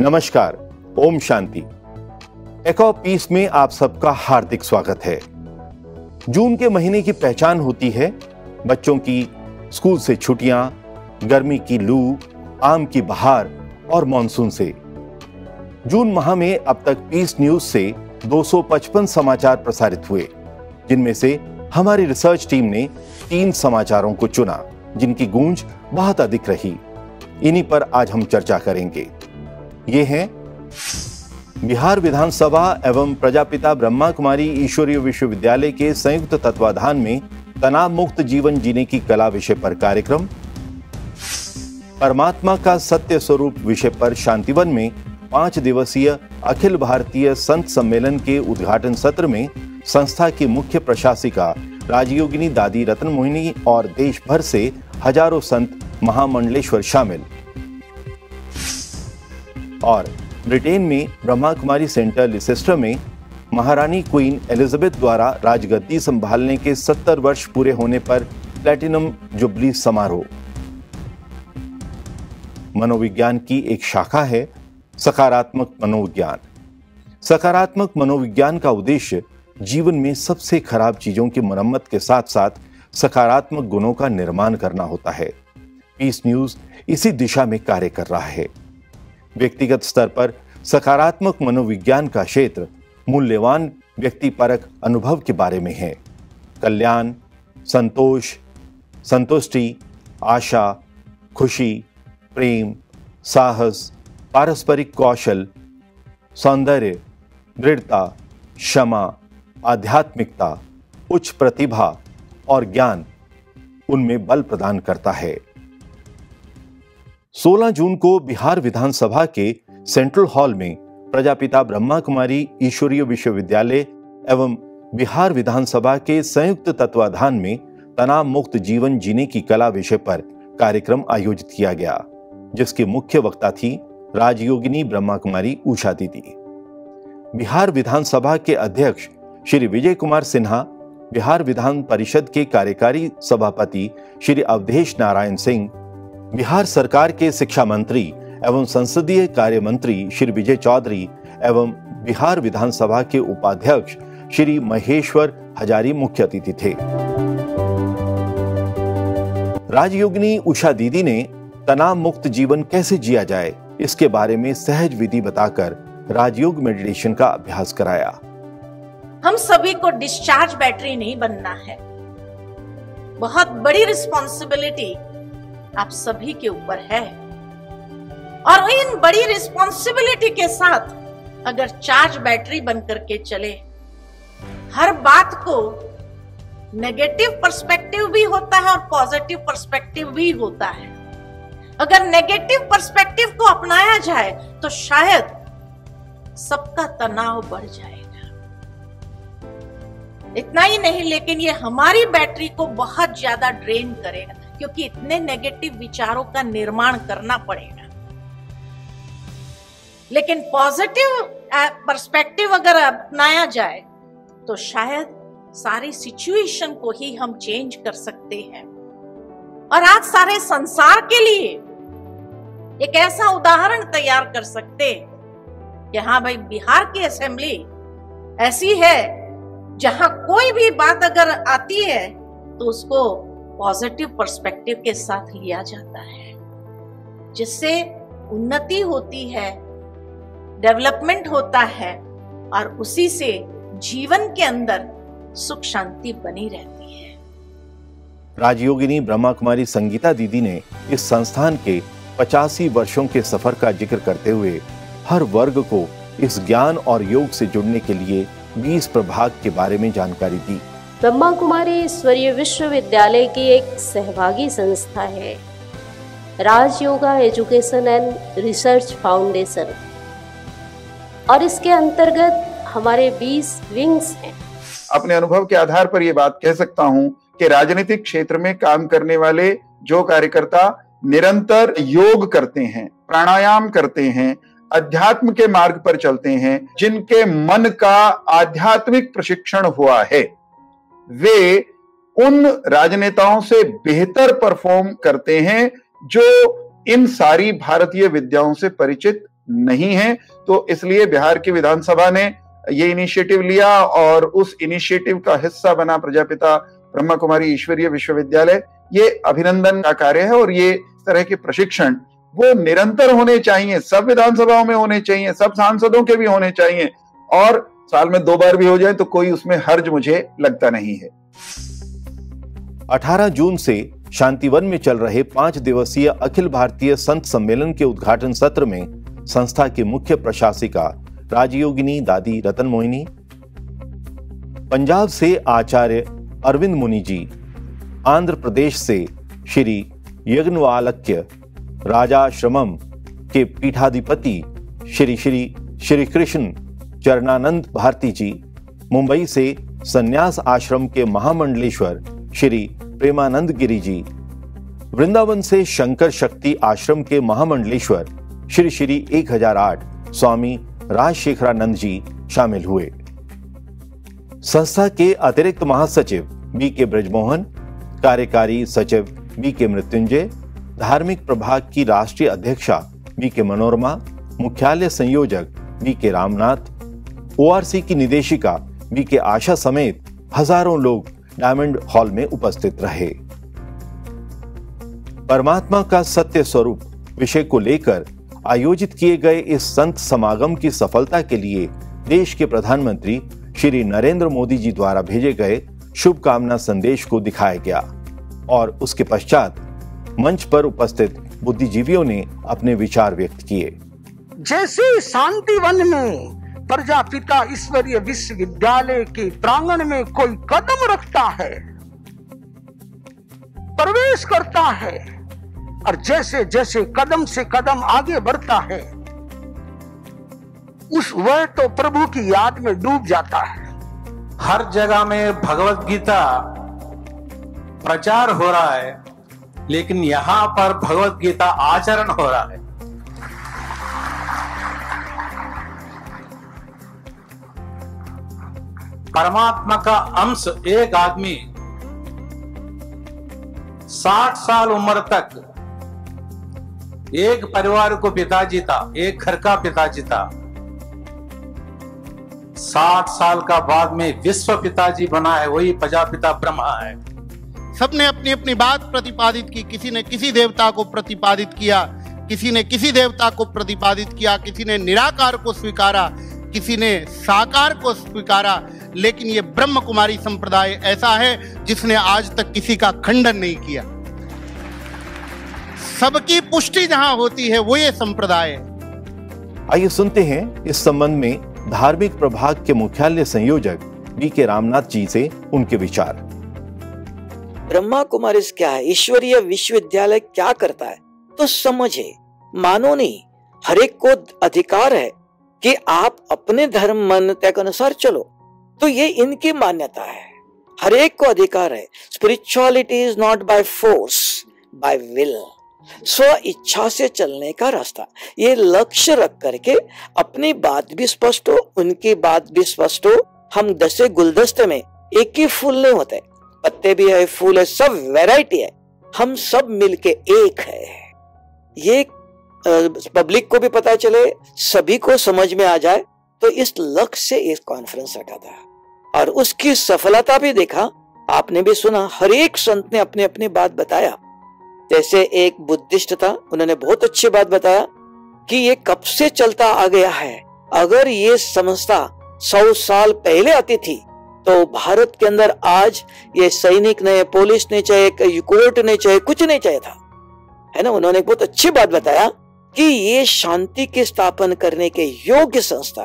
नमस्कार, ओम शांति। एको पीस में आप सबका हार्दिक स्वागत है। जून के महीने की पहचान होती है, बच्चों की स्कूल से छुट्टियाँ, गर्मी की लू, आम की बहार और मानसून से। जून माह में अब तक पीस न्यूज़ से 255 समाचार प्रसारित हुए। जिनमें से हमारी रिसर्च टीम ने तीन समाचारों को चुना, जिनकी गूंज बहुत अधिक रही। इन्हीं पर आज हम चर्चा करेंगे। ये हैं बिहार विधानसभा एवं प्रजापिता ब्रह्मा कुमारी ईश्वरीय विश्वविद्यालय के संयुक्त तत्वाधान में तनाव मुक्त जीवन जीने की कला विषय पर कार्यक्रम, परमात्मा का सत्य स्वरूप विषय पर शांतिवन में पाँच दिवसीय अखिल भारतीय संत सम्मेलन के उद्घाटन सत्र में संस्था की मुख्य प्रशासिका राजयोगिनी दादी रत्न मोहिनी और देश भर से हज़ारों संत महामंडलेश्वर शामिल। और ब्रिटेन में ब्रह्मा कुमारी सेंटर लिसेस्टर में महारानी क्वीन एलिजाबेथ द्वारा राजगद्दी संभालने के 70 वर्ष पूरे होने पर प्लेटिनम जुबली समारोह। मनोविज्ञान की एक शाखा है सकारात्मक मनोविज्ञान। सकारात्मक मनोविज्ञान का उद्देश्य जीवन में सबसे खराब चीज़ों की मरम्मत के साथ साथ सकारात्मक गुणों का निर्माण करना होता है। पीस न्यूज़ इसी दिशा में कार्य कर रहा है। व्यक्तिगत स्तर पर सकारात्मक मनोविज्ञान का क्षेत्र मूल्यवान व्यक्तिपरक अनुभव के बारे में है। कल्याण, संतोष, संतुष्टि, आशा, खुशी, प्रेम, साहस, पारस्परिक कौशल, सौंदर्य, दृढ़ता, क्षमा आध्यात्मिकता, उच्च प्रतिभा और ज्ञान उनमें बल प्रदान करता है। 16 जून को बिहार विधानसभा के सेंट्रल हॉल में प्रजापिता ब्रह्मा कुमारी ईश्वरीय विश्वविद्यालय एवं बिहार विधानसभा के संयुक्त तत्वाधान में तनाव मुक्त जीवन जीने की कला विषय पर कार्यक्रम आयोजित किया गया, जिसकी मुख्य वक्ता थी राजयोगिनी ब्रह्मा कुमारी उषा दीदी बिहार विधानसभा के अध्यक्ष श्री विजय कुमार सिन्हा, बिहार विधान परिषद के कार्यकारी सभापति श्री अवधेश नारायण सिंह, बिहार सरकार के शिक्षा मंत्री एवं संसदीय कार्य मंत्री श्री विजय चौधरी एवं बिहार विधानसभा के उपाध्यक्ष श्री महेश्वर हजारी मुख्य अतिथि थे। राजयोगिनी उषा दीदी ने तनाव मुक्त जीवन कैसे जिया जाए, इसके बारे में सहज विधि बताकर राजयोग मेडिटेशन का अभ्यास कराया। हम सभी को डिस्चार्ज बैटरी नहीं बनना है। बहुत बड़ी रिस्पॉन्सिबिलिटी आप सभी के ऊपर है। और इन बड़ी रिस्पॉन्सिबिलिटी के साथ अगर चार्ज बैटरी बन करके चले, हर बात को नेगेटिव पर्सपेक्टिव भी होता है और पॉजिटिव पर्सपेक्टिव भी होता है। अगर नेगेटिव पर्सपेक्टिव को अपनाया जाए तो शायद सबका तनाव बढ़ जाएगा इतना ही नहीं, लेकिन ये हमारी बैटरी को बहुत ज़्यादा ड्रेन करेगा, क्योंकि इतने नेगेटिव विचारों का निर्माण करना पड़ेगा। लेकिन पॉजिटिव पर्सपेक्टिव अगर अपनाया जाए तो शायद सारी सिचुएशन को ही हम चेंज कर सकते हैं। और आज सारे संसार के लिए एक ऐसा उदाहरण तैयार कर सकते हैं कि हाँ भाई, बिहार की असेंबली ऐसी है जहाँ कोई भी बात अगर आती है तो उसको पॉजिटिव पर्सपेक्टिव के साथ लिया जाता है। जिससे उन्नति होती है डेवलपमेंट होता है, और उसी से जीवन के अंदर सुख शांति बनी रहती है। राजयोगिनी ब्रह्मा कुमारी संगीता दीदी ने इस संस्थान के पचासी वर्षों के सफ़र का ज़िक्र करते हुए हर वर्ग को इस ज्ञान और योग से जुड़ने के लिए 20 प्रभाग के बारे में जानकारी दी। ब्रह्मा कुमारी ईश्वरीय विश्वविद्यालय की एक सहभागी संस्था है। Raj yoga education and research foundation. और इसके अंतर्गत हमारे 20 विंग्स हैं। अपने अनुभव के आधार पर ये बात कह सकता हूँ कि राजनीतिक क्षेत्र में काम करने वाले जो कार्यकर्ता निरंतर योग करते हैं प्राणायाम करते हैं अध्यात्म के मार्ग पर चलते हैं, जिनके मन का आध्यात्मिक प्रशिक्षण हुआ है। वे उन राजनेताओं से बेहतर परफॉर्म करते हैं, जो इन सारी भारतीय विद्याओं से परिचित नहीं है। तो इसलिए बिहार की विधानसभा ने ये इनिशिएटिव लिया और उस इनिशिएटिव का हिस्सा बना प्रजापिता ब्रह्मा कुमारी ईश्वरीय विश्वविद्यालय। ये अभिनंदन का कार्य है और ये तरह के प्रशिक्षण वो निरंतर होने चाहिए, सब विधानसभाओं में होने चाहिए, सब सांसदों के भी होने चाहिए। और साल में दो बार भी हो जाए तो कोई उसमें हर्ज मुझे लगता नहीं है। 18 जून से शांतिवन में चल रहे पाँच दिवसीय अखिल भारतीय संत सम्मेलन के उद्घाटन सत्र में संस्था की मुख्य प्रशासिका राजयोगिनी दादी रतन मोहिनी, पंजाब से आचार्य अरविंद मुनि जी आंध्र प्रदेश से श्री यज्ञवालक्य राजाश्रमम के पीठाधिपति श्री श्री श्री कृष्ण चरणानंद भारती जी, मुंबई से संन्यास आश्रम के महामंडलेश्वर श्री प्रेमानंद गिरी जी, वृंदावन से शंकर शक्ति आश्रम के महामंडलेश्वर श्री श्री 1008 स्वामी राजशेखरानंद जी शामिल हुए। संस्था के अतिरिक्त महासचिव बी के ब्रजमोहन, कार्यकारी सचिव बी के मृत्युंजय धार्मिक प्रभाग की राष्ट्रीय अध्यक्षा बी के मनोरमा, मुख्यालय संयोजक बी के रामनाथ ओआरसी की निदेशिका बी के आशा समेत हज़ारों लोग डायमंड हॉल में उपस्थित रहे। परमात्मा का सत्य स्वरूप विषय को लेकर आयोजित किए गए इस संत समागम की सफलता के लिए देश के प्रधानमंत्री श्री नरेंद्र मोदी जी द्वारा भेजे गए शुभकामना संदेश को दिखाया गया और उसके पश्चात मंच पर उपस्थित बुद्धिजीवियों ने अपने विचार व्यक्त किए। जैसे शांति वन में प्रजापिता ईश्वरीय विश्वविद्यालय के प्रांगण में कोई कदम रखता है प्रवेश करता है और जैसे जैसे कदम से कदम आगे बढ़ता है उस वह तो प्रभु की याद में डूब जाता है। हर जगह में भगवत गीता प्रचार हो रहा है। लेकिन यहाँ पर भगवत गीता आचरण हो रहा है। परमात्मा का अंश एक आदमी साठ साल उम्र तक एक परिवार को पिताजी था, एक घर का पिताजी था। साठ साल का बाद में विश्व पिताजी बना है, वही प्रजापिता ब्रह्मा है। सबने अपनी अपनी बात प्रतिपादित की, किसी ने किसी देवता को प्रतिपादित किया, किसी ने किसी देवता को प्रतिपादित किया, किसी ने निराकार को स्वीकारा, किसी ने साकार को स्वीकारा, लेकिन ये ब्रह्म कुमारी संप्रदाय ऐसा है जिसने आज तक किसी का खंडन नहीं किया। सबकी पुष्टि जहाँ होती है, वो ये संप्रदाय आइए सुनते हैं इस संबंध में धार्मिक प्रभाग के मुख्यालय संयोजक बी के रामनाथ जी से उनके विचार। ब्रह्मा कुमारी क्या है? ईश्वरीय विश्वविद्यालय क्या करता है? तो समझे, मानो नहीं, हर एक को अधिकार है कि आप अपने धर्म मान्यता के अनुसार चलो। तो ये इनकी मान्यता है। हर एक को अधिकार है। Spirituality is not by force by will स्व इच्छा से चलने का रास्ता। ये लक्ष्य रख करके अपनी बात भी स्पष्ट हो, उनकी बात भी स्पष्ट हो। हम दसे गुलदस्ते में एक ही फूल नहीं होते। पत्ते भी है, फूल है, सब वैरायटी है। हम सब मिलके एक है। ये पब्लिक को भी पता चले, सभी को समझ में आ जाए तो इस लक्ष्य से एक कॉन्फ्रेंस रखा था। और उसकी सफलता भी देखा। आपने भी सुना, हर एक संत ने अपने अपनी बात बताया। जैसे एक बुद्धिस्ट था, उन्होंने बहुत अच्छी बात बताया कि ये कब से चलता आ गया है। अगर ये समझता सौ साल पहले आती थी तो भारत के अंदर आज ये सैनिक ने, पुलिस ने चाहे कोर्ट ने चाहे, कुछ नहीं चाहिए था। है ना? उन्होंने बहुत अच्छी बात बताया कि ये शांति की स्थापन करने के योग्य संस्था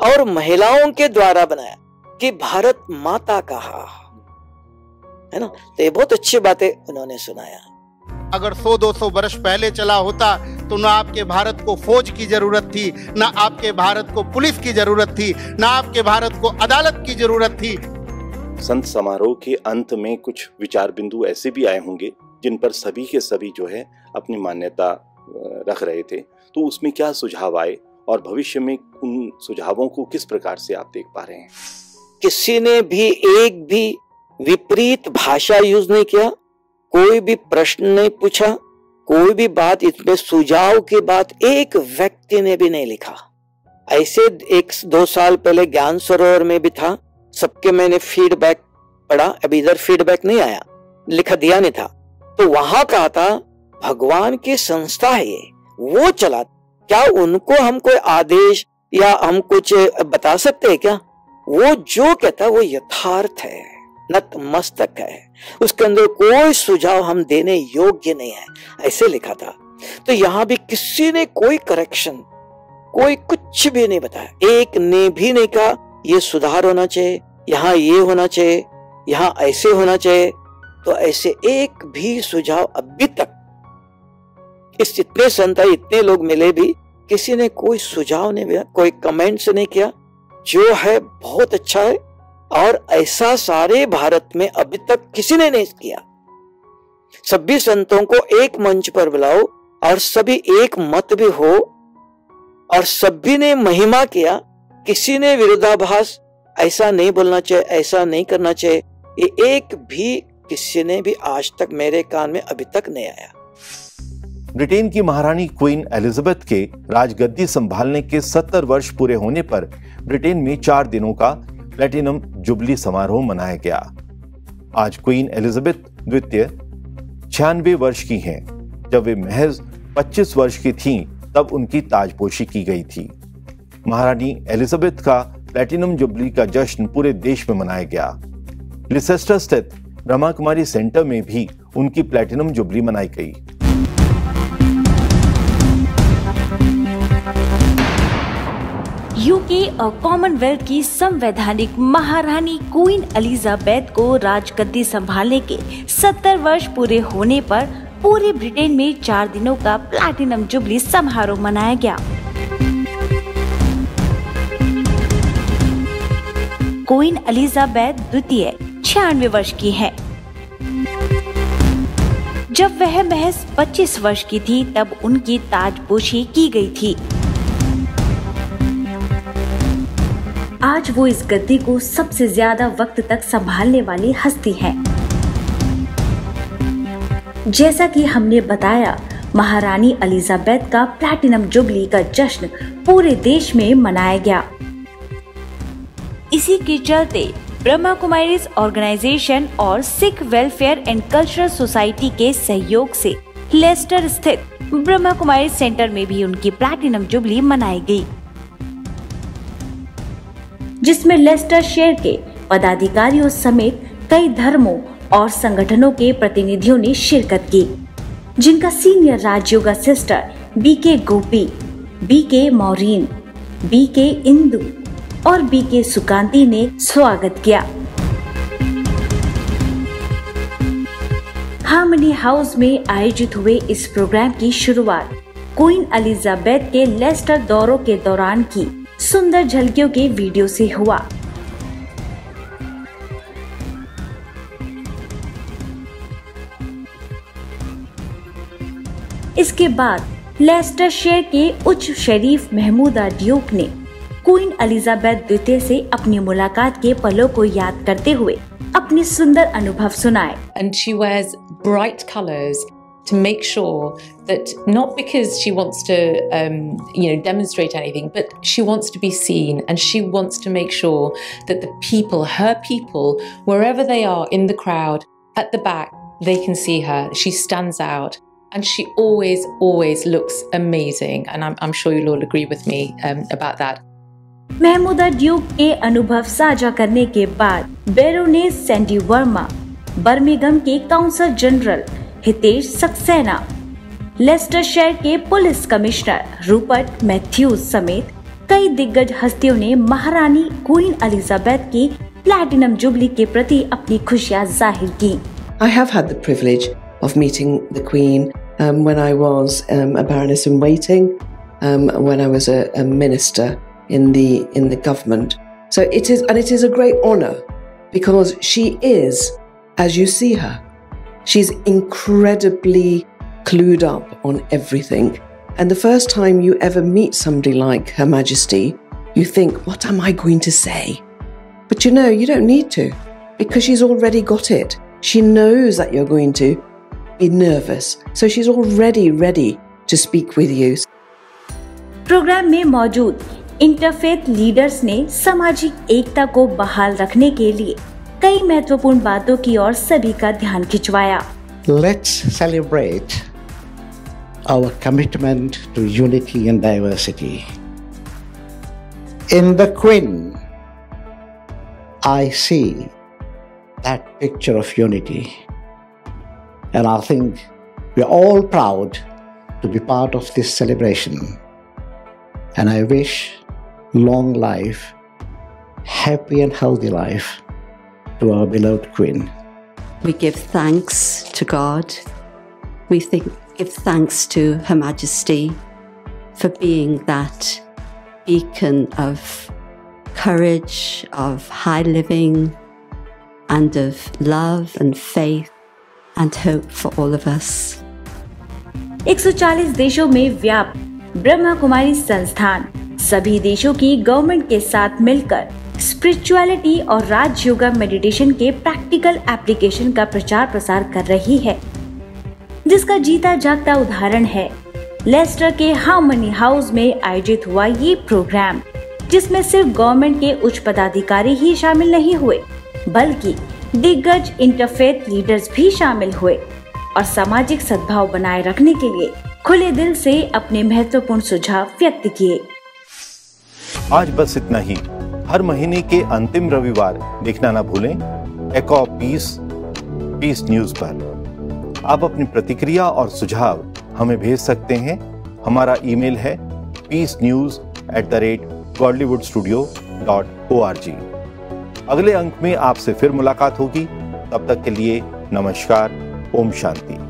और महिलाओं के द्वारा बनाया कि भारत माता कहा है ना? तो ये बहुत अच्छी बातें उन्होंने सुनाया। अगर 100-200 वर्ष पहले चला होता तो ना आपके भारत को फौज की ज़रूरत थी ना आपके भारत को पुलिस की ज़रूरत थी ना आपके भारत को अदालत की ज़रूरत थी। संत समारोह के अंत में कुछ विचार बिंदु ऐसे भी आए होंगे जिन पर सभी के सभी जो है अपनी मान्यता रख रहे थे। तो उसमें क्या सुझाव आए और भविष्य में उन सुझावों को किस प्रकार से आप देख पा रहे हैं? किसी ने भी एक भी विपरीत भाषा यूज़ नहीं किया। कोई भी प्रश्न नहीं पूछा, कोई भी बात इसमें सुझाव की बात एक व्यक्ति ने भी नहीं लिखा। ऐसे एक दो साल पहले ज्ञान सरोवर में भी था, सबके मैंने फीडबैक पढ़ा, अभी इधर फीडबैक नहीं आया, लिखा दिया नहीं था। तो वहाँ कहा था, भगवान की संस्था है ये, वो चला। क्या उनको हम कोई आदेश या हम कुछ बता सकते हैं क्या? वो जो कहता वो यथार्थ है। नतमस्तक है। उसके अंदर कोई सुझाव हम देने योग्य नहीं है, ऐसे लिखा था। तो यहाँ भी किसी ने कोई करेक्शन कोई कुछ भी नहीं बताया। एक ने भी नहीं कहा, ये सुधार होना चाहिए, यहाँ ये होना चाहिए, यहाँ ऐसे होना चाहिए। तो ऐसे एक भी सुझाव अभी तक इस इतने संत, इतने लोग मिले भी किसी ने कोई सुझाव नहीं दिया, कोई कमेंट्स नहीं किया। जो है बहुत अच्छा है और ऐसा सारे भारत में अभी तक किसी ने नहीं किया। सभी संतों को एक मंच पर बुलाओ और सभी एक मत भी हो और सभी ने महिमा किया। किसी ने विरोधाभास, ऐसा नहीं बोलना चाहिए, ऐसा नहीं करना चाहिए। ये एक भी किसी ने भी आज तक मेरे कान में अभी तक नहीं आया। ब्रिटेन की महारानी क्वीन एलिजाबेथ के राजगद्दी संभालने के 70 वर्ष पूरे होने पर ब्रिटेन में चार दिनों का प्लेटिनम जुबली समारोह मनाया गया। आज क्वीन एलिजाबेथ द्वितीय छियानवे वर्ष की हैं। जब वे महज 25 वर्ष की थीं, तब उनकी ताजपोशी की गई थी। महारानी एलिजाबेथ का प्लेटिनम जुबली का जश्न पूरे देश में मनाया गया। लिसेस्टर स्थित ब्रह्मा कुमारी सेंटर में भी उनकी प्लेटिनम जुबली मनाई गई। यूके और कॉमनवेल्थ की संवैधानिक महारानी क्वीन एलिजाबेथ को राजगद्दी संभालने के 70 वर्ष पूरे होने पर पूरे ब्रिटेन में चार दिनों का प्लैटिनम जुबली समारोह मनाया गया। क्वीन एलिजाबेथ द्वितीय, छियानवे वर्ष की है। जब वह महज 25 वर्ष की थी, तब उनकी ताजपोशी की गई थी। आज वो इस गद्दी को सबसे ज़्यादा वक्त तक संभालने वाली हस्ती है। जैसा कि हमने बताया, महारानी एलिजाबेथ का प्लैटिनम जुबली का जश्न पूरे देश में मनाया गया। इसी के चलते ब्रह्मा कुमारी ऑर्गेनाइजेशन और Sikh welfare and cultural society के सहयोग से लेस्टर स्थित ब्रह्मा कुमारी सेंटर में भी उनकी प्लैटिनम जुबली मनाई गई। जिसमें लेस्टर शेयर के पदाधिकारियों समेत कई धर्मों और संगठनों के प्रतिनिधियों ने शिरकत की, जिनका सीनियर राजयोगा सिस्टर बी के गोपी बी के मौरीन बी के इंदु और बी के सुकांति ने स्वागत किया। हार्मनी हाउस में आयोजित हुए इस प्रोग्राम की शुरुआत क्वीन एलिजाबेथ के लेस्टर दौरों के दौरान की। सुंदर झलकियों के वीडियो से हुआ। इसके बाद लेस्टर शेयर के उच्च शरीफ महमूदा ड्यूक ने क्वीन एलिजाबेथ द्वितीय से अपनी मुलाकात के पलों को याद करते हुए अपने सुंदर अनुभव सुनाए। And she wears bright colors to make sure that not because she wants to um, you know demonstrate anything but she wants to be seen and she wants to make sure that the people her people wherever they are in the crowd at the back they can see her she stands out and she always always looks amazing and i'm, I'm sure you'll all agree with me um, about that Mahmooda Duke के अनुभव साझा करने के बाद baroness Sandy Verma Birmingham के consul general Hitesh Saxena Leicester शहर के police commissioner Rupert Mathews समेत कई दिग्गज हस्तियों ने महारानी क्वीन एलिजाबेथ की प्लैटिनम जुबली के प्रति अपनी खुशियाँ ज़ाहिर की I have had the privilege of meeting the Queen um, when I was um, a Baroness in waiting, um, when I was a, a minister in the in the government. So it is, and it is a great honour because she is, as you see her, She's incredibly clued up on everything. And the first time you ever meet somebody like Her Majesty, you think, what am I going to say? But you know, you don't need to. because she's already got it. She knows that you're going to be nervous, so she's already ready to speak with you. Program में मौजूद interfaith leaders ने सामाजिक एकता को बहाल रखने के लिए कई महत्वपूर्ण बातों की ओर सभी का ध्यान खिंचवाया। Let's celebrate our commitment to unity and diversity in the queen I see that picture of unity and I think we are all proud to be part of this celebration and I wish long life happy and healthy life to our beloved Queen. We give thanks to God. We think, give thanks to Her Majesty for being that beacon of courage, of high living, and of love and faith and hope for all of us. 140 देशों में व्याप्त ब्रह्मा कुमारी संस्थान सभी देशों की government के साथ मिलकर स्पिरिचुअलिटी और राज योगा मेडिटेशन के प्रैक्टिकल एप्लीकेशन का प्रचार प्रसार कर रही है, जिसका जीता जागता उदाहरण है। लेस्टर के हार्मनी हाउस में आयोजित हुआ ये प्रोग्राम जिसमें सिर्फ़ गवर्नमेंट के उच्च पदाधिकारी ही शामिल नहीं हुए, बल्कि दिग्गज इंटरफेथ लीडर्स भी शामिल हुए और सामाजिक सद्भाव बनाए रखने के लिए खुले दिल से अपने महत्वपूर्ण सुझाव व्यक्त किए। आज बस इतना ही। हर महीने के अंतिम रविवार देखना ना भूलें एको पीस पीस न्यूज़ पर। आप अपनी प्रतिक्रिया और सुझाव हमें भेज सकते हैं। हमारा ईमेल है peace news at the rate Godlywood studio dot O R G अगले अंक में आपसे फिर मुलाकात होगी। तब तक के लिए नमस्कार, ओम शांति।